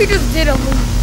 we just did a loop.